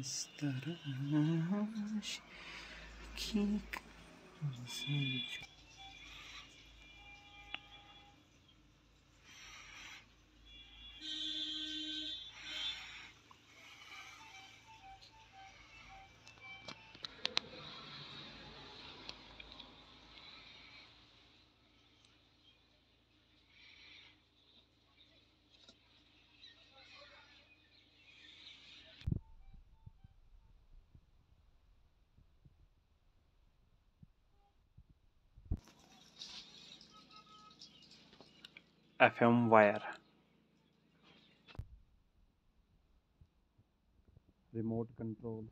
estarás que cansancio. FM wire. Remote control